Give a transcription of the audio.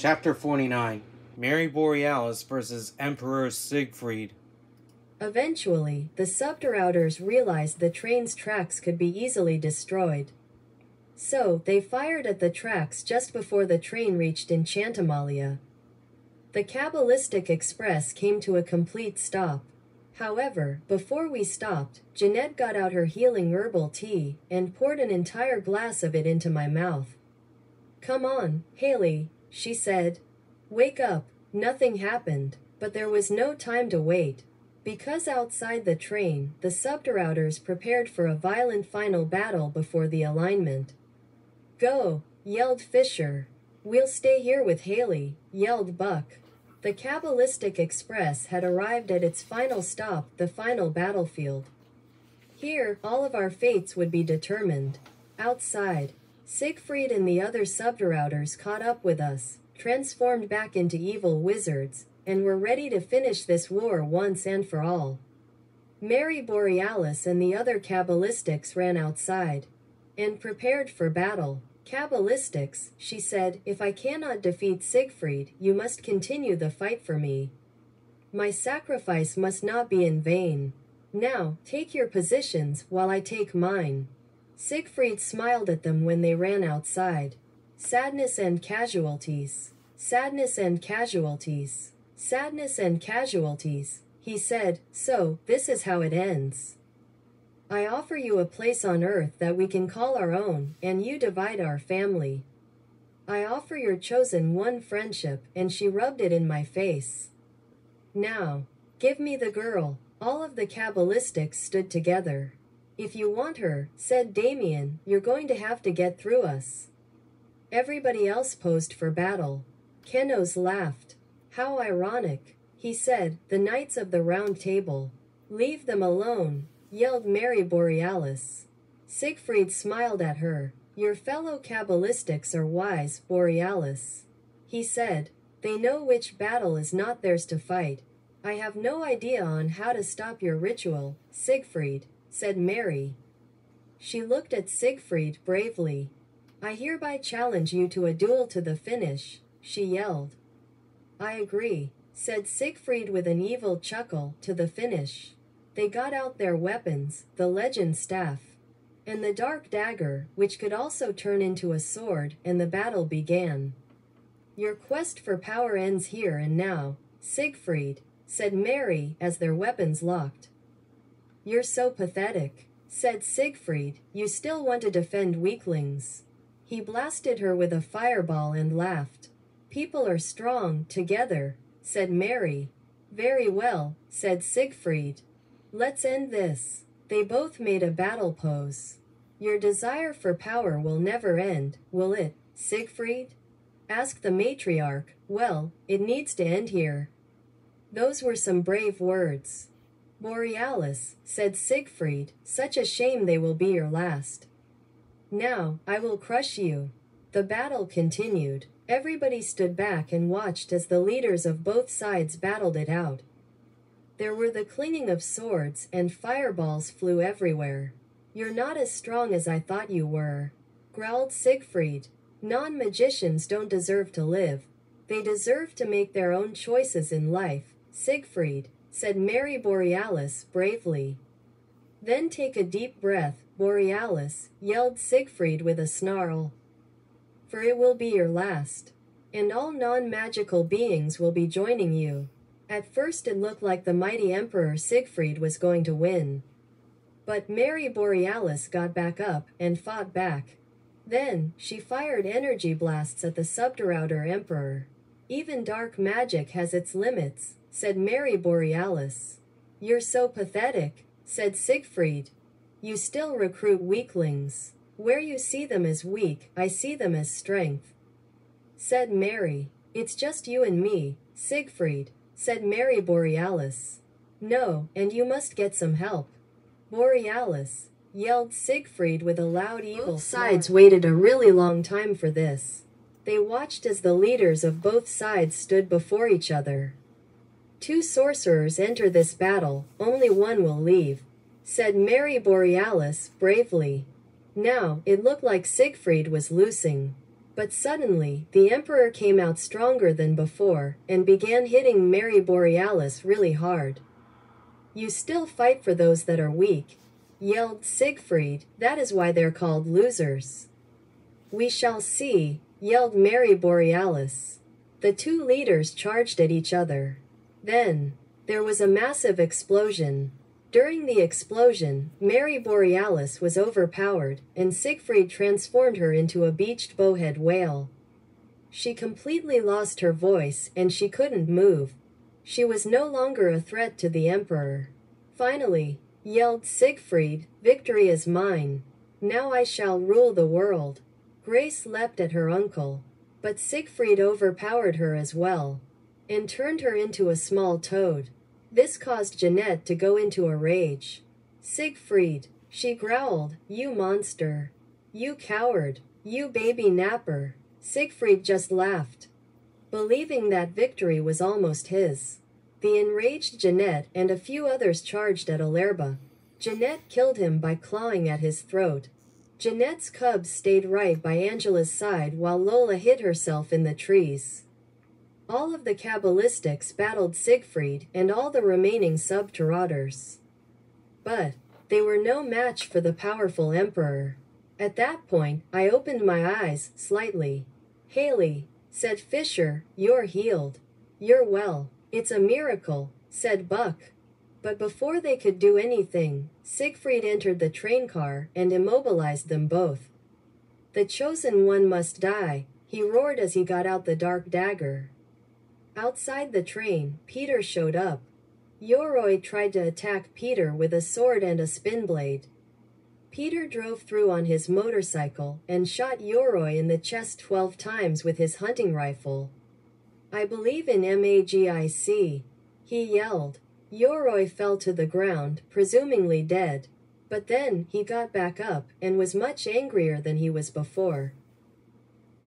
Chapter 49 Mary Borealis versus Emperor Siegfried. Eventually, the subterrouters realized the train's tracks could be easily destroyed. So, they fired at the tracks just before the train reached Enchantamalia. The Kabbalistic Express came to a complete stop. However, before we stopped, Jeanette got out her healing herbal tea and poured an entire glass of it into my mouth. Come on, Haley, she said. Wake up, nothing happened, but there was no time to wait. Because outside the train, the subterrouters prepared for a violent final battle before the alignment. Go, yelled Fisher. We'll stay here with Haley, yelled Buck. The Kabbalistic Express had arrived at its final stop, the final battlefield. Here, all of our fates would be determined. Outside, Siegfried and the other subterrouters caught up with us, transformed back into evil wizards, and were ready to finish this war once and for all. Mary Borealis and the other Kabbalistics ran outside and prepared for battle. Kabbalistics, she said, if I cannot defeat Siegfried, you must continue the fight for me. My sacrifice must not be in vain. Now, take your positions while I take mine. Siegfried smiled at them when they ran outside. Sadness and casualties. Sadness and casualties. Sadness and casualties. He said, So, this is how it ends. I offer you a place on earth that we can call our own, and you divide our family. I offer your chosen one friendship, and she rubbed it in my face. Now, give me the girl. All of the Kabbalistics stood together. If you want her, said Damien, you're going to have to get through us. Everybody else posed for battle. Kenos laughed. How ironic, he said, the Knights of the Round Table. Leave them alone, yelled Mary Borealis. Siegfried smiled at her. Your fellow Kabbalistics are wise, Borealis. He said, They know which battle is not theirs to fight. I have no idea on how to stop your ritual, Siegfried, said Mary. She looked at Siegfried bravely. I hereby challenge you to a duel to the finish, she yelled. I agree, said Siegfried with an evil chuckle, to the finish. They got out their weapons, the legend staff, and the dark dagger, which could also turn into a sword, and the battle began. Your quest for power ends here and now, Siegfried, said Mary as their weapons locked. You're so pathetic, said Siegfried, you still want to defend weaklings. He blasted her with a fireball and laughed. People are strong, together, said Mary. Very well, said Siegfried. Let's end this. They both made a battle pose. Your desire for power will never end, will it, Siegfried? Asked the matriarch. Well, it needs to end here. Those were some brave words. Borealis, said Siegfried, such a shame they will be your last. Now, I will crush you. The battle continued. Everybody stood back and watched as the leaders of both sides battled it out. There were the clinging of swords, and fireballs flew everywhere. You're not as strong as I thought you were, growled Siegfried. Non magicians don't deserve to live. They deserve to make their own choices in life, Siegfried, said Mary Borealis bravely. Then take a deep breath, Borealis, yelled Siegfried with a snarl. For it will be your last. And all non magical beings will be joining you. At first, it looked like the mighty Emperor Siegfried was going to win. But Mary Borealis got back up and fought back. Then, she fired energy blasts at the subterrouter Emperor. Even dark magic has its limits, said Mary Borealis. You're so pathetic, said Siegfried. You still recruit weaklings. Where you see them as weak, I see them as strength. Said Mary. It's just you and me, Siegfried, said Mary Borealis. No, and you must get some help. Borealis, yelled Siegfried with a loud evil Both sides waited a really long time for this. They watched as the leaders of both sides stood before each other. Two sorcerers enter this battle, only one will leave, said Mary Borealis bravely. Now, it looked like Siegfried was losing. But suddenly, the Emperor came out stronger than before and began hitting Mary Borealis really hard. You still fight for those that are weak, yelled Siegfried, that is why they're called losers. We shall see, yelled Mary Borealis. The two leaders charged at each other. Then, there was a massive explosion. During the explosion, Mary Borealis was overpowered, and Siegfried transformed her into a beached bowhead whale. She completely lost her voice and she couldn't move. She was no longer a threat to the Emperor. Finally, yelled Siegfried, victory is mine. Now I shall rule the world. Grace leapt at her uncle, but Siegfried overpowered her as well, and turned her into a small toad. This caused Jeanette to go into a rage. Siegfried, she growled, you monster. You coward. You baby napper. Siegfried just laughed, believing that victory was almost his. The enraged Jeanette and a few others charged at Alerba. Jeanette killed him by clawing at his throat. Jeanette's cubs stayed right by Angela's side while Lola hid herself in the trees. All of the Kabbalistics battled Siegfried and all the remaining subterrouters. But, they were no match for the powerful Emperor. At that point, I opened my eyes, slightly. Haley, said Fisher, you're healed. You're well. It's a miracle, said Buck. But before they could do anything, Siegfried entered the train car and immobilized them both. The chosen one must die, he roared as he got out the dark dagger. Outside the train, Peter showed up. Yoroi tried to attack Peter with a sword and a spin blade. Peter drove through on his motorcycle and shot Yoroi in the chest 12 times with his hunting rifle. I believe in MAGIC, he yelled. Yoroi fell to the ground, presumably dead. But then he got back up and was much angrier than he was before.